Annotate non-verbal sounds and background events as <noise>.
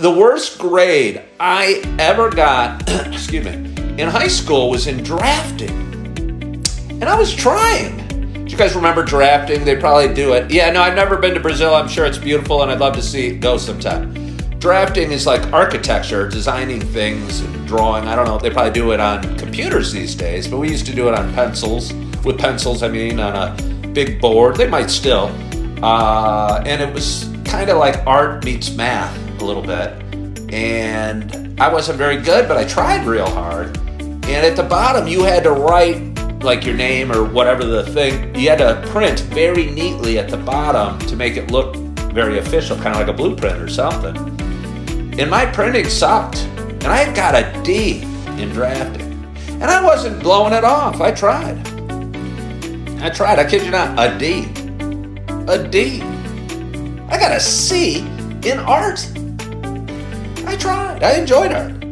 the worst grade I ever got, <clears throat> excuse me, in high school was in drafting. And I was trying. Do you guys remember drafting? They probably do it. Yeah, no, I've never been to Brazil. I'm sure it's beautiful and I'd love to see it go sometime. Drafting is like architecture, designing things, drawing. I don't know. They probably do it on computers these days, but we used to do it on pencils. With pencils, I mean, on a big board. They might still. Uh, and it was kind of like art meets math a little bit. And I wasn't very good, but I tried real hard. And at the bottom, you had to write like your name or whatever the thing. You had to print very neatly at the bottom to make it look very official, kind of like a blueprint or something. And my printing sucked. And I got a D in drafting. And I wasn't blowing it off. I tried. I tried. I kid you not. A D. A D. I got a C in art. I tried. I enjoyed art.